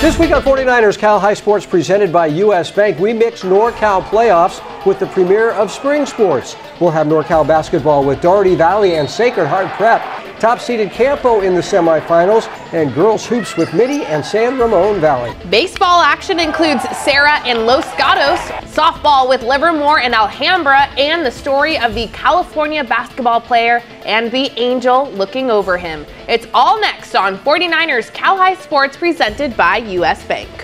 This week on 49ers Cal-Hi Sports presented by U.S. Bank, we mix NorCal playoffs with the premiere of spring sports. We'll have NorCal basketball with Dougherty Valley and Sacred Heart Prep. Top seeded Campo in the semifinals, and girls hoops with Mitty and San Ramon Valley. Baseball action includes Serra and Los Gatos, softball with Livermore and Alhambra, and the story of the California basketball player and the angel looking over him. It's all next on 49ers Cal-Hi Sports presented by U.S. Bank.